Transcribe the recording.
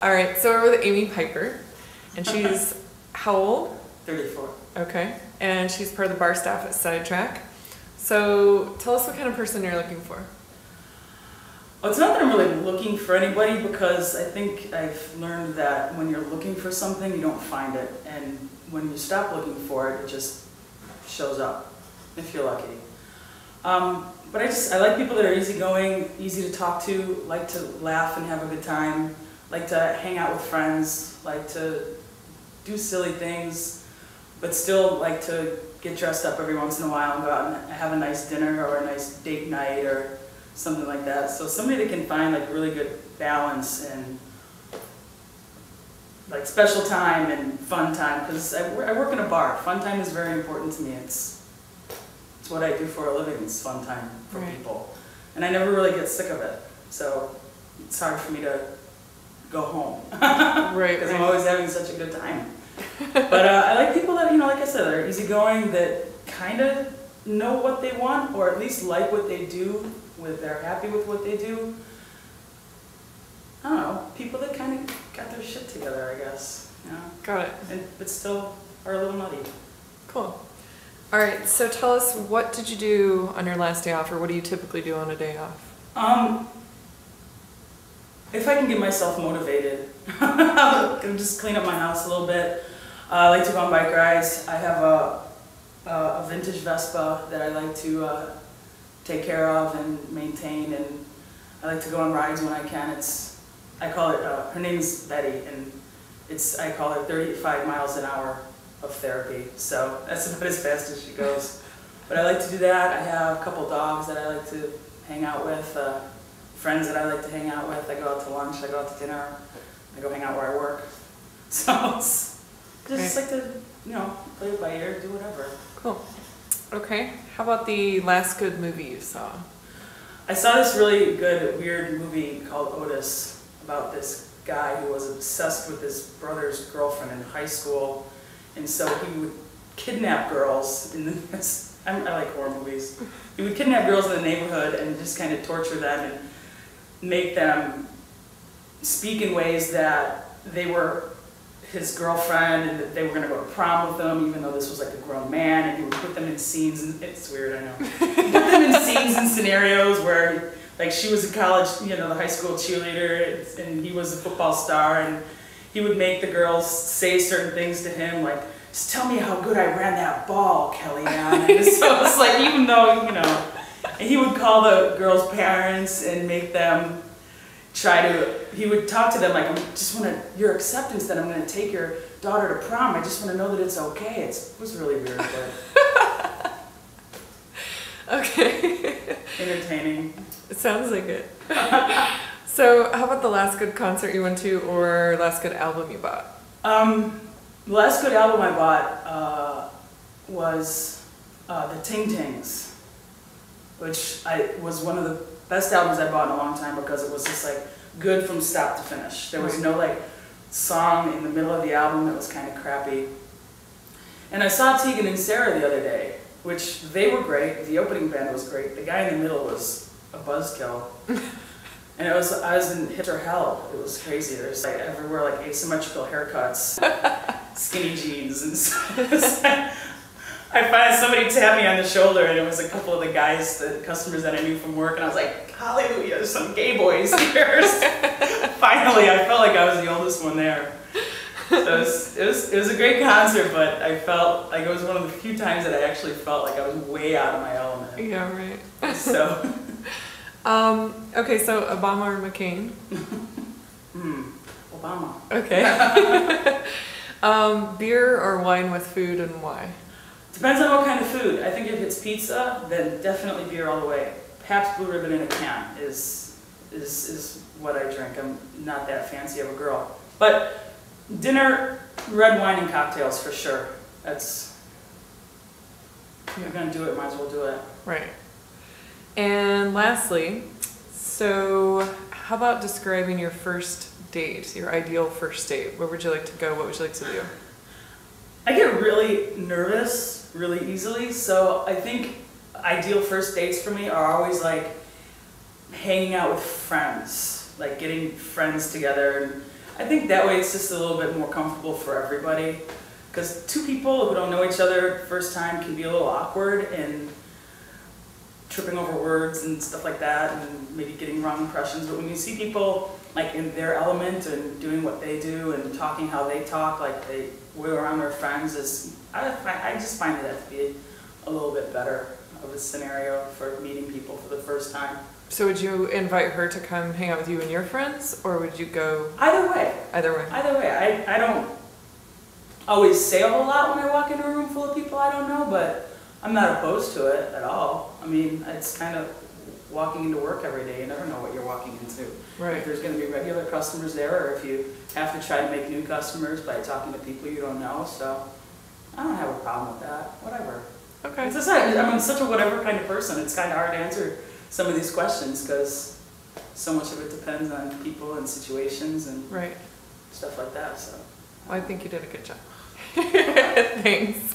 All right, so we're with Amy Pieper, and she's how old? 34. Okay, and she's part of the bar staff at Sidetrack. So tell us what kind of person you're looking for. Well, it's not that I'm really looking for anybody because I think I've learned that when you're looking for something, you don't find it. And when you stop looking for it, it just shows up, if you're lucky. Um, but I just, I like people that are easygoing, easy to talk to, like to laugh and have a good time, like to hang out with friends, like to do silly things, but still like to get dressed up every once in a while and go out and have a nice dinner or a nice date night or something like that. So somebody that can find like really good balance and like special time and fun time because I, I work in a bar. Fun time is very important to me. It's it's what I do for a living. It's fun time for Right. people, and I never really get sick of it. So it's hard for me to go home Right, because I'm always having such a good time. but uh, I like people that you know, like I said, are easygoing, that kind of know what they want, or at least like what they do. With they're happy with what they do. I don't know, people that kind of got their shit together, I guess. You know, Got it. and but still are a little nutty. Cool. All right, so tell us what did you do on your last day off, or what do you typically do on a day off? Um, if I can get myself motivated, I'll just clean up my house a little bit. Uh, I like to go on bike rides. I have a, a, vintage Vespa that I like to uh, take care of and maintain, and I like to go on rides when I can. It's I call it. Uh, her name's Betty, and it's I call her 35 miles an hour of therapy. So that's about as fast as she goes. But I like to do that. I have a couple dogs that I like to hang out with, uh, friends that I like to hang out with. I go out to lunch, I go out to dinner, I go hang out where I work. So it's just like to, you know, play it by ear, do whatever. Cool. Okay, how about the last good movie you saw? I saw this really good, weird movie called Otis about this guy who was obsessed with his brother's girlfriend in high school. And so he would kidnap girls in I, I like horror movies. He would kidnap girls in the neighborhood and just kind of torture them and make them speak in ways that they were his girlfriend and that they were going to go to prom with him, even though this was like a grown man, and he would put them in scenes, and it's weird, I know. He put them in scenes and scenarios where, like, she was a college, you know, the high school cheerleader, and he was a football star, and he would make the girls say certain things to him, like, just tell me how good I ran that ball, Kellyanne. And so it's like, even though, you know, and he would call the girls' parents and make them try to, he would talk to them like, I just want to, your acceptance that I'm going to take your daughter to prom, I just want to know that it's okay. It's, it was really weird, but Okay, entertaining. it sounds like it. so, how about the last good concert you went to, or last good album you bought? Um, the last good album I bought uh, was uh, the Ting Tings, which I was one of the best albums I bought in a long time because it was just like good from start to finish. There was no like song in the middle of the album that was kind of crappy. And I saw Tegan and Sara the other day, which they were great. The opening band was great. The guy in the middle was a buzzkill. And it was I was in hit or hell. It was crazy. There's like everywhere like asymmetrical haircuts, skinny jeans, and so I finally somebody tapped me on the shoulder, and it was a couple of the guys, the customers that I knew from work, and I was like, "Hallelujah, there's some gay boys here!" finally, I felt like I was the oldest one there. So it was, it was it was a great concert, but I felt like it was one of the few times that I actually felt like I was way out of my element. Yeah, right. So, Um, okay, so Obama or McCain? hmm, Obama. Okay. um, beer or wine with food, and why? Depends on what kind of food. I think if it's pizza, then definitely beer all the way. Pabst Blue Ribbon in a can is is is what I drink. I'm not that fancy of a girl, but dinner, red wine and cocktails for sure. That's if you're gonna do it, might as well do it. Right. And lastly, so how about describing your first date, your ideal first date? Where would you like to go? What would you like to do? I get really nervous really easily, so I think ideal first dates for me are always like hanging out with friends, like getting friends together. And I think that way it's just a little bit more comfortable for everybody. Because two people who don't know each other first time can be a little awkward and tripping over words and stuff like that and maybe getting wrong impressions. But when you see people like in their element and doing what they do and talking how they talk, like they were around their friends, is I, find, I just find that to be a little bit better of a scenario for meeting people for the first time. So would you invite her to come hang out with you and your friends, or would you go Either way, either way? Either way, I, I don't always say a whole lot when I walk into a room full of people I don't know, but I'm not opposed to it at all. I mean, it's kind of walking into work every day, you never know what you're walking into. Right. If there's gonna be regular customers there, or if you have to try to make new customers by talking to people you don't know, so I don't have a problem with that, whatever. Okay. It's just, I'm I'm such a whatever kind of person, it's kind of hard to answer some of these questions, because so much of it depends on people and situations and Right. stuff like that, so. Well, I think you did a good job. Thanks.